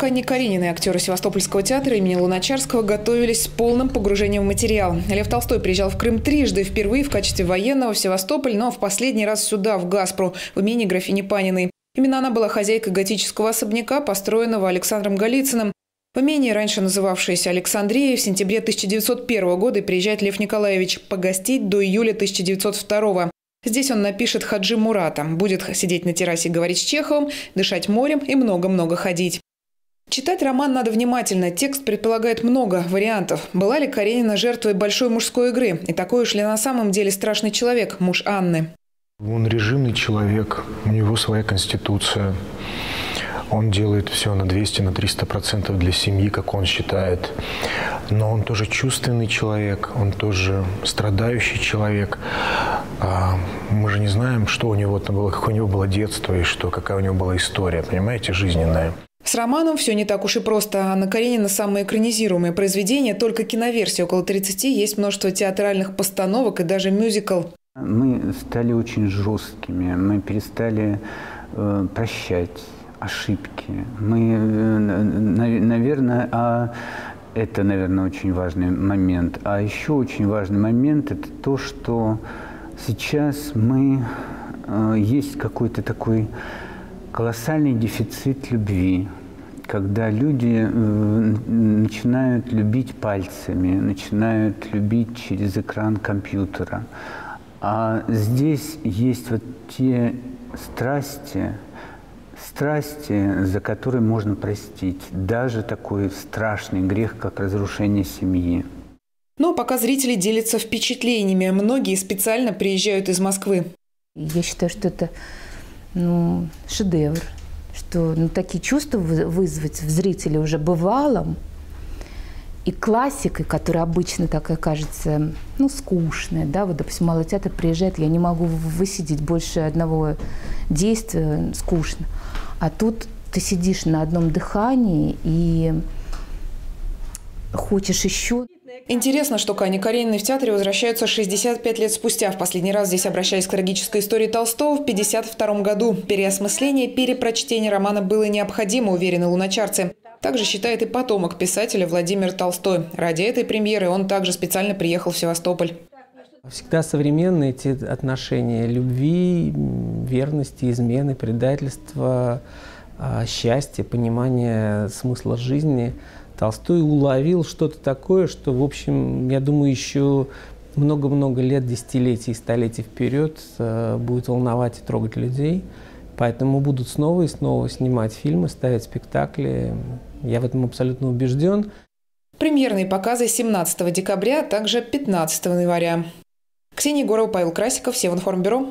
К Анне Карениной актеры Севастопольского театра имени Луначарского готовились с полным погружением в материал. Лев Толстой приезжал в Крым трижды, впервые в качестве военного в Севастополь, но в последний раз сюда, в Газпру, в имени графини Паниной. Именно она была хозяйкой готического особняка, построенного Александром Голицыным. В имении, раньше называвшееся Александрией, в сентябре 1901 года приезжает Лев Николаевич погостить до июля 1902 Здесь он напишет Хаджи Мурата, будет сидеть на террасе говорить с Чеховым, дышать морем и много-много ходить. Читать роман надо внимательно. Текст предполагает много вариантов. Была ли Каренина жертвой большой мужской игры? И такой уж ли на самом деле страшный человек, муж Анны? Он режимный человек, у него своя конституция. Он делает все на 200, на 300 процентов для семьи, как он считает. Но он тоже чувственный человек, он тоже страдающий человек. А мы же не знаем, что у него там было, какое у него было детство и что, какая у него была история, понимаете, жизненная. С романом все не так уж и просто. Анна Каренина – самое экранизируемое произведение, только киноверсия около 30, есть множество театральных постановок и даже мюзикл. Мы стали очень жесткими, мы перестали э, прощать ошибки. Мы, э, наверное, а это, наверное, очень важный момент. А еще очень важный момент – это то, что сейчас мы э, есть какой-то такой колоссальный дефицит любви, когда люди э, начинают любить пальцами, начинают любить через экран компьютера. А здесь есть вот те страсти, страсти, за которые можно простить даже такой страшный грех, как разрушение семьи. Но пока зрители делятся впечатлениями, многие специально приезжают из Москвы. Я считаю, что это ну, шедевр, что ну, такие чувства вызвать в зрителе уже бывалом и классикой, которая обычно такая кажется, ну, скучная, да, вот, допустим, малый театр приезжает, я не могу высидеть больше одного действия, скучно. А тут ты сидишь на одном дыхании и хочешь еще. Интересно, что к Ане в театре возвращаются 65 лет спустя. В последний раз здесь обращались к трагической истории Толстого в 1952 году. Переосмысление, перепрочтение романа было необходимо, уверены луначарцы. Также считает и потомок писателя Владимир Толстой. Ради этой премьеры он также специально приехал в Севастополь. Всегда современные эти отношения любви, верности, измены, предательства, счастья, понимания смысла жизни. Толстой уловил что-то такое, что, в общем, я думаю, еще много-много лет, десятилетий, столетий вперед а, будет волновать и трогать людей. Поэтому будут снова и снова снимать фильмы, ставить спектакли. Я в этом абсолютно убежден. Премьерные показы 17 декабря, а также 15 января. Ксения Егорова, Павел Красиков, Севинформбюро.